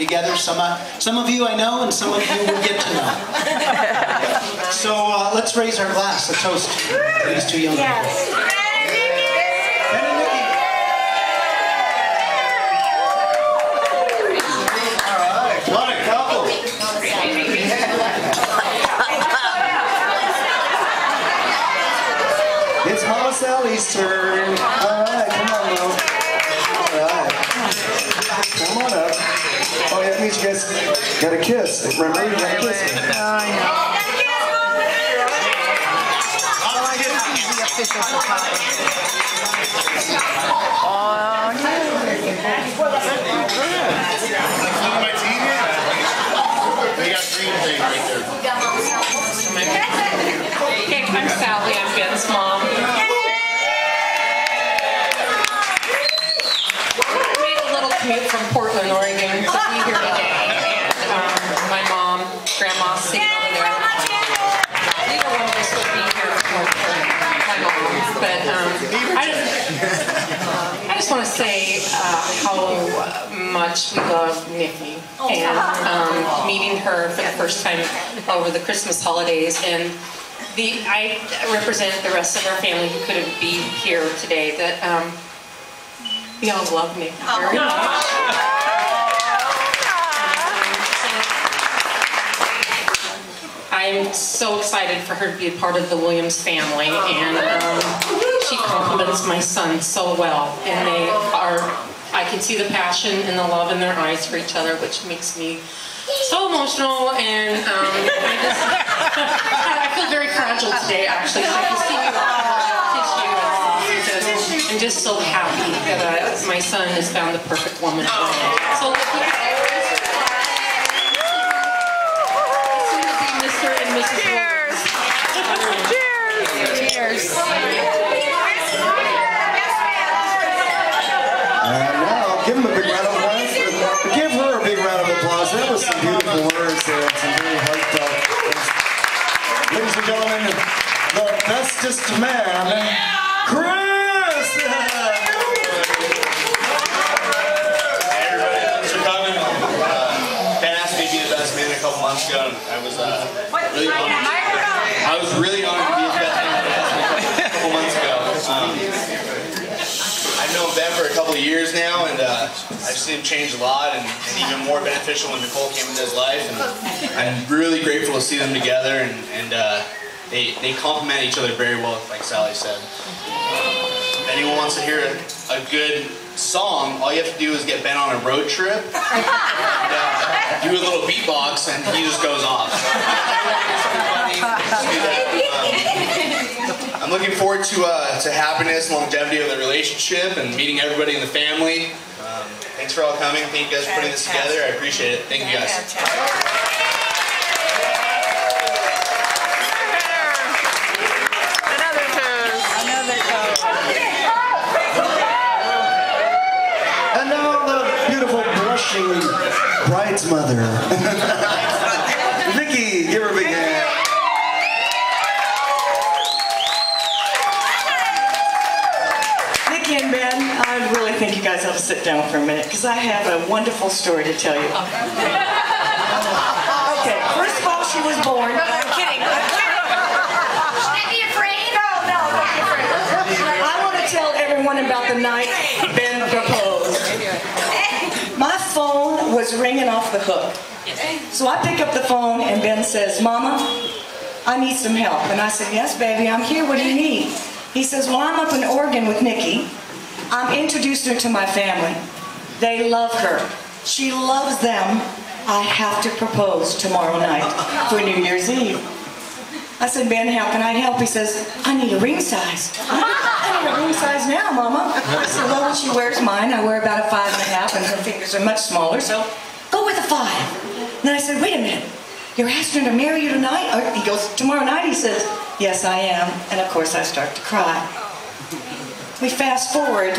together. Some, uh, some of you I know, and some of you will get to know. So uh, let's raise our glass, a toast to these two young people. Yes. Ben and Nikki. What a couple! It's Mama Sally's turn. All right, come on, Mom. All right. Come on up. Oh, yeah, you guys got a kiss. Remember, you got a kiss. Oh, my team They got green thing right there. Hey, I'm Sally. I'm Ben's mom. I made a little commute from Portland, Oregon to be here today. And um, my mom, grandma, sitting over there. Neither one of us would be here for my mom. But um, I just, I just want to say uh, how much we love Nikki and um, meeting her for the first time over the Christmas holidays. And the I represent the rest of our family who couldn't be here today. That um, we all love Nikki very much. I'm so excited for her to be a part of the Williams family, and um, she complements my son so well. And they are, I can see the passion and the love in their eyes for each other, which makes me so emotional. And um, I just, I feel very fragile today, actually. I can see you. I'm just so happy that uh, my son has found the perfect woman. So and gentlemen, the bestest man, Chris! Hey everybody, thanks for coming. Uh, Ben asked me to be the best man a couple months ago, and I was uh, really honored. I was really honored to be his best man a couple months ago. Um, I've known Ben for a couple of years now, and uh, I've seen him change a lot, and, and even more beneficial when Nicole came into his life. And I'm really grateful to see them together, and, and uh, they they complement each other very well, like Sally said. If anyone wants to hear a, a good song, all you have to do is get Ben on a road trip, and, uh, do a little beatbox, and he just goes off. Um, I'm looking forward to uh, to happiness, longevity of the relationship, and meeting everybody in the family. Um, thanks for all coming. Thank you guys for putting this together. I appreciate it. Thank you guys. And now the beautiful blushing bride's mother. Vicky, give her a big hand. Nikki and Ben, I really think you guys ought to sit down for a minute because I have a wonderful story to tell you. Okay, first of all, she was born. I'm kidding. Don't be afraid. Oh, no, no, don't be afraid. I want to tell everyone about the night Ben proposed. My phone was ringing off the hook. So I pick up the phone and Ben says, Mama, I need some help. And I said, Yes, baby, I'm here. What do you need? He says, Well, I'm up in Oregon with Nikki. I'm introducing her to my family. They love her. She loves them. I have to propose tomorrow night for New Year's Eve. I said, Ben, how can I help? He says, I need a ring size. I need a ring size now, Mama. I said, well, she wears mine. I wear about a five and a half, and her fingers are much smaller, so go with a five. And then I said, wait a minute. You're asking her to marry you tonight? Or he goes, tomorrow night? He says, yes, I am. And of course, I start to cry. We fast forward